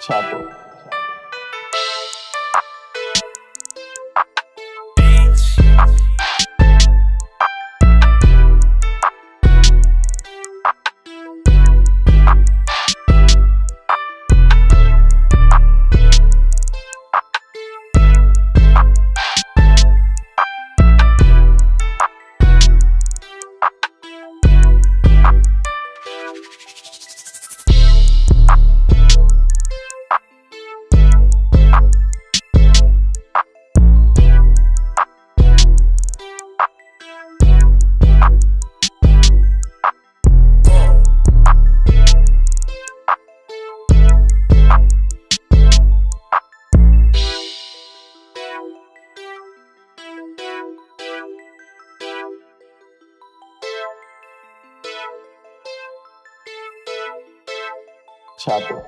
Chopper. छापो